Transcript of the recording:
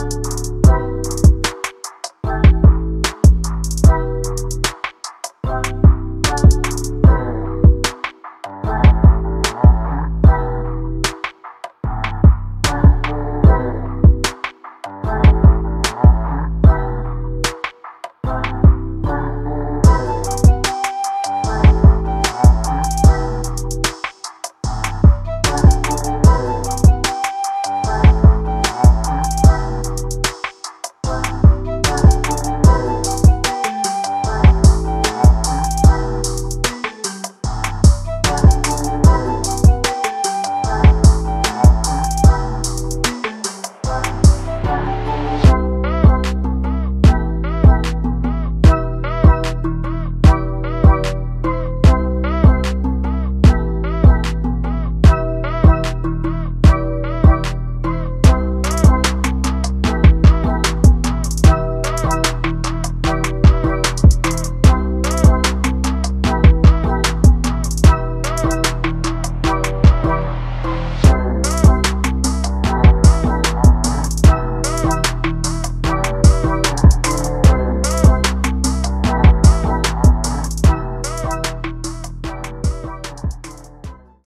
Música